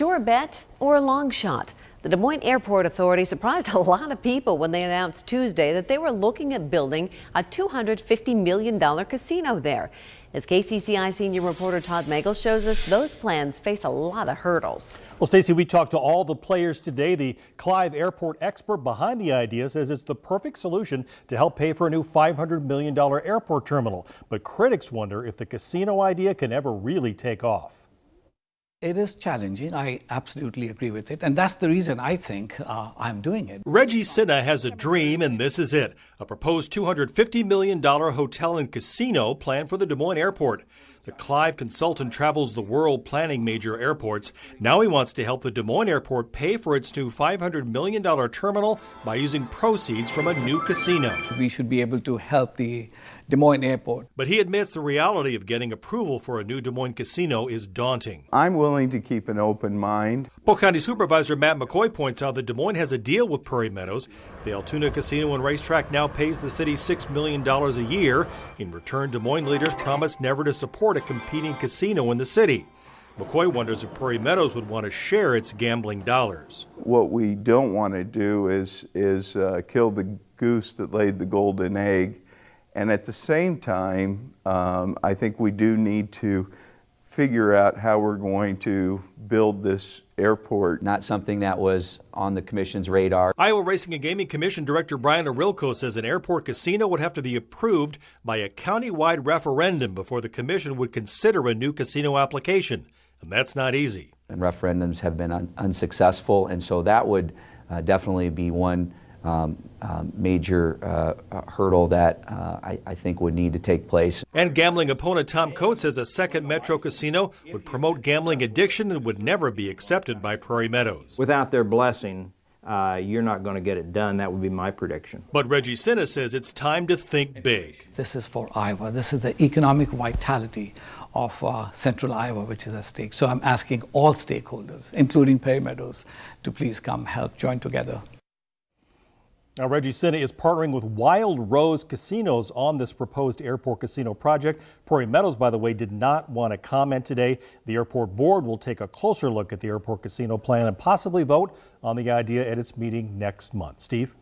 Sure bet or a long shot? The Des Moines Airport Authority surprised a lot of people when they announced Tuesday that they were looking at building a $250 million casino there. As KCCI senior reporter Todd Magel shows us, those plans face a lot of hurdles. Well, Stacy, we talked to all the players today. The Clive Airport expert behind the idea says it's the perfect solution to help pay for a new $500 million airport terminal. But critics wonder if the casino idea can ever really take off. It is challenging. I absolutely agree with it. And that's the reason I think uh, I'm doing it. Reggie Sinha has a dream, and this is it a proposed $250 million hotel and casino planned for the Des Moines airport. The Clive consultant travels the world planning major airports. Now he wants to help the Des Moines airport pay for its new $500 million terminal by using proceeds from a new casino. We should be able to help the Des Moines airport. But he admits the reality of getting approval for a new Des Moines casino is daunting. I'm willing to keep an open mind. Polk County Supervisor Matt McCoy points out that Des Moines has a deal with Prairie Meadows. The Altoona Casino and Racetrack now pays the city $6 million a year. In return, Des Moines leaders promised never to support a competing casino in the city. McCoy wonders if Prairie Meadows would want to share its gambling dollars. What we don't want to do is, is uh, kill the goose that laid the golden egg. And at the same time, um, I think we do need to figure out how we're going to build this airport. Not something that was on the commission's radar. Iowa Racing and Gaming Commission Director Brian Ohorilko says an airport casino would have to be approved by a county-wide referendum before the commission would consider a new casino application, and that's not easy. And referendums have been un- unsuccessful, and so that would uh, definitely be one um, um, major uh, uh, hurdle that uh, I, I, think would need to take place. And gambling opponent Tom Coates says a second Metro casino would promote gambling addiction and would never be accepted by Prairie Meadows. Without their blessing, uh, you're not going to get it done. That would be my prediction. But Reggie Sinha says it's time to think big. This is for Iowa. This is the economic vitality of uh, central Iowa, which is at stake. So I'm asking all stakeholders, including Prairie Meadows, to please come help join together. Now, Reggie Sinha is partnering with Wild Rose Casinos on this proposed airport casino project. Prairie Meadows, by the way, did not want to comment today. The airport board will take a closer look at the airport casino plan and possibly vote on the idea at its meeting next month. Steve?